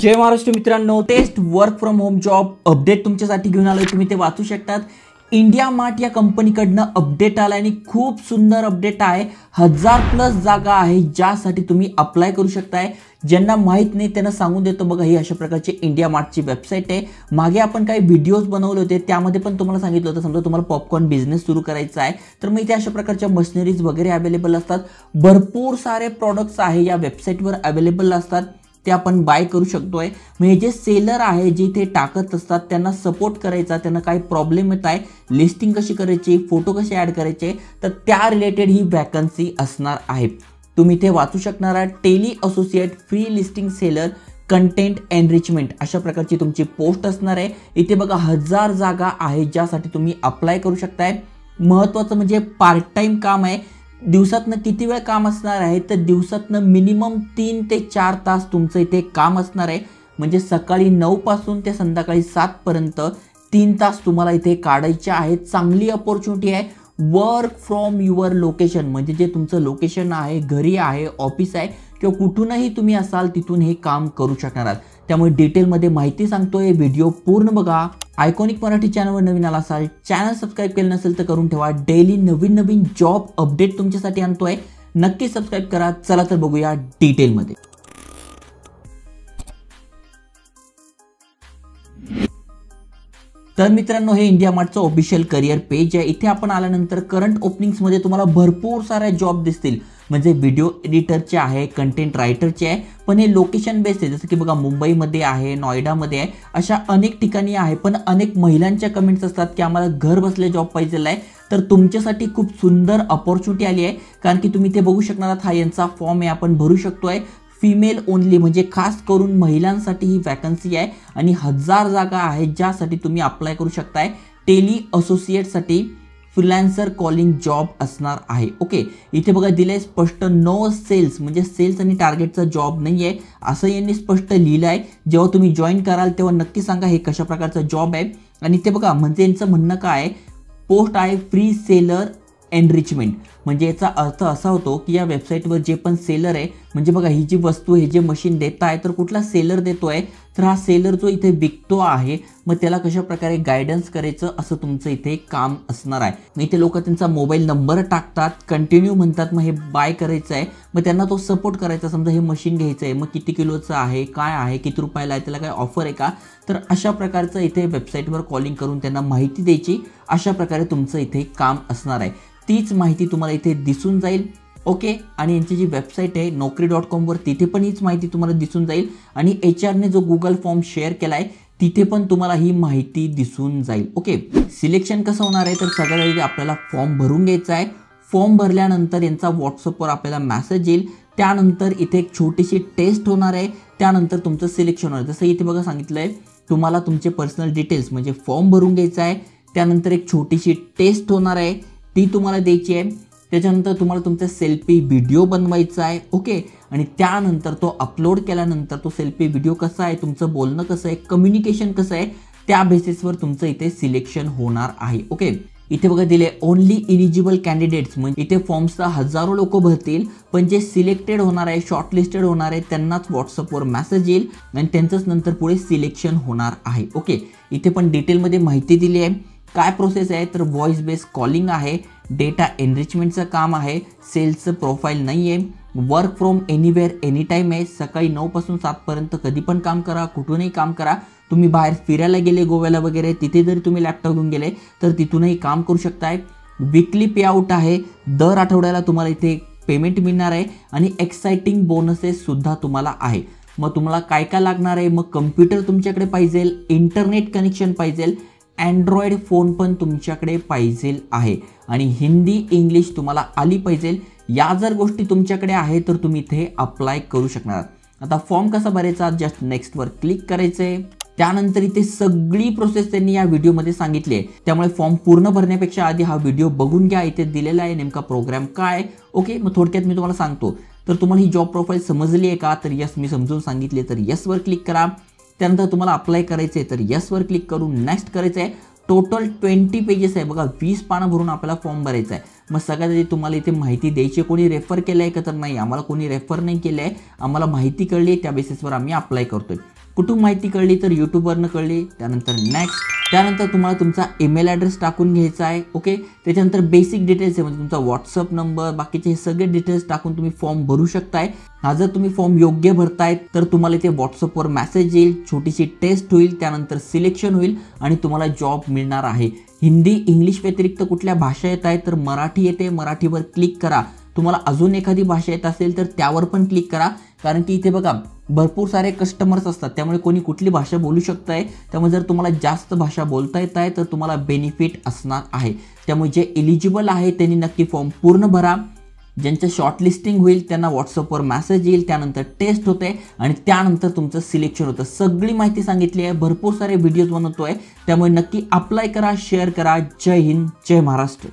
जय महाराष्ट्र मित्रांनो. Test work from home job update तुमच्यासाठी घेऊन आलोय. तुम्ही ते वाचू शकतात. इंडिया मार्ट या कंपनीकडनं अपडेट आला आणि खूप सुंदर अपडेट आहे. हजार प्लस जागा आहे ज्यासाठी तुम्ही अप्लाय करू शकताय. ज्यांना माहीत नाही त्यांना सांगून देतो. बघा ही अशा प्रकारची इंडिया मार्टची वेबसाईट आहे. मागे आपण काही व्हिडिओज बनवले होते. त्यामध्ये पण तुम्हाला सांगितलं होतं. समजा तुम्हाला पॉपकॉर्न बिझनेस सुरू करायचा आहे. तर मग इथे अशा प्रकारच्या मशिनरीज वगैरे अवेलेबल असतात. भरपूर सारे प्रॉडक्ट्स आहे या वेबसाईटवर अवेलेबल असतात. ते आपण बाय करू शकतोय. म्हणजे जे सेलर आहे जे इथे टाकत असतात त्यांना सपोर्ट करायचा त्यांना काही प्रॉब्लेम येत आहे लिस्टिंग कशी करायची फोटो कसे ॲड करायचे तर त्या रिलेटेड ही वॅकन्सी असणार आहे तुम्ही इथे वाचू शकणार आहात tele associate free listing seller content enrichment अशा प्रकारची तुमची पोस्ट असणार आहे. इथे बघा हजार जागा आहे ज्यासाठी तुम्ही अप्लाय करू शकताय. महत्त्वाचं म्हणजे पार्ट टाईम काम आहे. दिवसातनं किती वेळ काम असणार आहे? तर दिवसातनं मिनिमम तीन ते चार तास तुमचं इथे काम असणार आहे. म्हणजे सकाळी नऊपासून ते संध्याकाळी सातपर्यंत तीन तास तुम्हाला इथे काढायचे आहेत. चांगली अपॉर्च्युनिटी आहे. वर्क फ्रॉम युअर लोकेशन म्हणजे जे तुमचं लोकेशन आहे घरी आहे ऑफिस आहे किंवा कुठूनही तुम्ही असाल तिथून हे काम करू शकणार आहात. त्यामुळे डिटेलमध्ये माहिती सांगतोय. व्हिडिओ पूर्ण बघा. आयकॉनिक मराठी चॅनलवर नवीन आला असाल चॅनल सबस्क्राईब केलं नसेल तर करून ठेवा. डेली नवीन नवीन जॉब अपडेट तुमच्यासाठी आणतोय. नक्की सबस्क्राईब करा. चला तर बघूया डिटेलमध्ये तर मित्रांनो हे इंडिया मार्टचं ऑफिशियल करिअर पेज आहे. इथे आपण आल्यानंतर करंट ओपनिंग्समध्ये तुम्हाला भरपूर साऱ्या जॉब दिसतील. म्हणजे व्हिडिओ एडिटरचे आहे कंटेंट रायटरचे आहे पण हे लोकेशन बेस्ड आहे. जसं की बघा मुंबईमध्ये आहे नॉयडामध्ये आहे अशा अनेक ठिकाणी आहे पण अनेक महिलांच्या कमेंट्स असतात की आम्हाला घर बसल्या जॉब पाहिजेला आहे. तर तुमच्यासाठी खूप सुंदर अपॉर्च्युनिटी आली आहे. कारण की तुम्ही इथे बघू शकणार आहात हा यांचा फॉर्म आहे आपण भरू शकतो आहे फिमेल ओनली म्हणजे खास करून महिलांसाठी ही वॅकन्सी आहे आणि हजार जागा आहेत ज्यासाठी तुम्ही अप्लाय करू शकताय. टेली असोसिएटसाठी फ्रिलॅन्सर कॉलिंग जॉब असणार आहे. ओके इथे बघा दिलं आहे स्पष्ट नो सेल्स म्हणजे सेल्स आणि टार्गेटचा जॉब नाही आहे असं यांनी स्पष्ट लिहिलं आहे जेव्हा तुम्ही जॉईन कराल तेव्हा नक्की सांगा हे कशा प्रकारचा जॉब आहे. आणि ते बघा म्हणजे यांचं म्हणणं काय पोस्ट आहे फ्री सेलर एनरिचमेंट म्हणजे याचा अर्थ असा होतो की या वेबसाईटवर जे पण सेलर आहे म्हणजे बघा ही जी वस्तू हे जे मशीन देत आहे तर कुठला सेलर देतो आहे तर हा सेलर जो इथे विकतो आहे मग त्याला कशा प्रकारे गायडन्स करायचं असं तुमचं इथे काम असणार आहे? मग इथे लोक त्यांचा मोबाईल नंबर टाकतात कंटिन्यू म्हणतात मग हे बाय करायचं आहे. मग त्यांना तो सपोर्ट करायचा समजा हे मशीन घ्यायचं आहे मग किती किलोचं आहे काय आहे किती रुपयाला आहे त्याला काय ऑफर आहे का? तर अशा प्रकारचं इथे वेबसाईटवर कॉलिंग करून त्यांना माहिती द्यायची. अशा प्रकारे तुमचं इथे काम असणार आहे. तीच माहिती तुम्हाला इथे दिसून जाईल. ओके? आणि यांची जी वेबसाईट आहे नोकरी डॉट कॉमवर तिथे पण हीच माहिती तुम्हाला दिसून जाईल. आणि एच आरने जो गुगल फॉर्म शेअर केला आहे तिथे पण तुम्हाला ही माहिती दिसून जाईल. ओके? सिलेक्शन कसं होणार आहे? तर सगळ्यात आधी आपल्याला फॉर्म भरून घ्यायचा आहे. फॉर्म भरल्यानंतर यांचा व्हॉट्सअपवर आपल्याला मॅसेज येईल. त्यानंतर इथे एक छोटीशी टेस्ट होणार आहे. त्यानंतर तुमचं सिलेक्शन होणार जसं इथे बघा सांगितलं आहे तुम्हाला तुमचे पर्सनल डिटेल्स म्हणजे फॉर्म भरून घ्यायचा आहे. त्यानंतर एक छोटीशी टेस्ट होणार आहे. ती तुम्हाला द्यायची आहे. त्याच्यानंतर तुम्हाला तुमचा सेल्फी व्हिडिओ बनवायचा आहे ओके आणि त्यानंतर तो अपलोड केल्यानंतर तो सेल्फी व्हिडिओ कसा आहे तुमचं बोलणं कसं आहे कम्युनिकेशन कसं आहे त्या बेसिसवर तुमचं इथे सिलेक्शन होणार आहे ओके इथे बघा दिले ओनली इलिजिबल कॅन्डिडेट्स म्हणजे इथे फॉर्म्सला हजारो लोक भरतील पण जे सिलेक्टेड होणार आहे शॉर्टलिस्टेड होणार आहे त्यांनाच व्हॉट्सअपवर मेसेज येईल आणि त्यांचंच नंतर पुढे सिलेक्शन होणार आहे ओके इथे पण डिटेलमध्ये माहिती दिली आहे. काय प्रोसेस आहे? तर व्हॉइस बेस कॉलिंग आहे. डेटा एनरिचमेंटचं काम आहे सेल्सचं प्रोफाईल नाही आहे work from anywhere any time आहे सकाळी नऊपासून सातपर्यंत कधी पण काम करा कुठूनही काम करा. तुम्ही बाहेर फिरायला गेले गोव्याला वगैरे तिथे जरी तुम्ही लॅपटॉप घेऊन गेले तर तिथूनही काम करू शकताय. विकली पे आउट आहे दर आठवड्याला तुम्हाला इथे पेमेंट मिळणार आहे आणि एक्साइटिंग बोनसेससुद्धा तुम्हाला आहे. मग तुम्हाला काय काय लागणार आहे? मग कम्प्युटर तुमच्याकडे पाहिजे इंटरनेट कनेक्शन पाहिजे अँड्रॉइड फोन पण तुमच्याकडे पाहिजे आहे. आणि हिंदी इंग्लिश तुम्हाला आली पाहिजे या जर गोष्टी तुमच्याकडे आहे तर तुम्ही इथे अप्लाय करू शकणार. आता फॉर्म कसा भरायचा? जस्ट नेक्स्टवर क्लिक करायचं आहे त्यानंतर इथे सगळी प्रोसेस त्यांनी या व्हिडिओमध्ये सांगितली आहे. त्यामुळे फॉर्म पूर्ण भरण्यापेक्षा आधी हा व्हिडिओ बघून घ्या. इथे दिलेला आहे नेमका प्रोग्राम काय ओके मग थोडक्यात मी तुम्हाला सांगतो. तर तुम्हाला ही जॉब प्रोफाईल समजली आहे का? तर यस मी समजून सांगितले तर यसवर क्लिक करा. त्यानंतर तुम्हाला अप्लाय करायचं आहे तर यसवर क्लिक करून नेक्स्ट करायचं आहे. टोटल ट्वेंटी पेजेस आहे बघा वीस पानं भरून आपल्याला फॉर्म भरायचा आहे. मग सगळ्यात आधी तुम्हाला इथे माहिती द्यायची कोणी रेफर केलं आहे का तर नाही आम्हाला कोणी रेफर नाही केलं आहे आम्हाला माहिती कळली आहे त्या बेसिसवर आम्ही अप्लाय करतोय. कुठून माहिती कळली तर यूट्यूबवरनं कळली त्यानंतर नेक्स्ट त्यानंतर तुम्हाला तुमचा ईमेल ॲड्रेस टाकून घ्यायचा आहे ओके त्याच्यानंतर बेसिक डिटेल्स आहे म्हणजे तुमचा व्हॉट्सअप नंबर बाकीचे हे सगळे डिटेल्स टाकून तुम्ही फॉर्म भरू शकताय. हा जर तुम्ही फॉर्म योग्य भरताय तर तुम्हाला इथे व्हॉट्सअपवर मेसेज येईल छोटीशी टेस्ट होईल त्यानंतर सिलेक्शन होईल आणि तुम्हाला जॉब मिळणार आहे. हिंदी इंग्लिश व्यतिरिक्त कुठल्या भाषा येत आहेत तर मराठी येते. मराठीवर क्लिक करा. तुम्हाला अजून एखादी भाषा येत असेल तर त्यावर पण क्लिक करा. कारण की इथे बघा भरपूर सारे कस्टमर्स असतात. त्यामुळे कोणी कुठली भाषा बोलू शकत आहे त्यामुळे जर तुम्हाला जास्त भाषा बोलता येत आहे तर तुम्हाला बेनिफिट असणार आहे. त्यामुळे जे एलिजिबल आहे त्यांनी नक्की फॉर्म पूर्ण भरा. ज्यांचं शॉर्टलिस्टिंग होईल त्यांना व्हॉट्सअपवर मॅसेज येईल त्यानंतर टेस्ट होते आणि त्यानंतर तुमचं सिलेक्शन होतं. सगळी माहिती सांगितली आहे. भरपूर सारे व्हिडिओज बनवतो आहे त्यामुळे नक्की अप्लाय करा शेअर करा. जय हिंद जय महाराष्ट्र.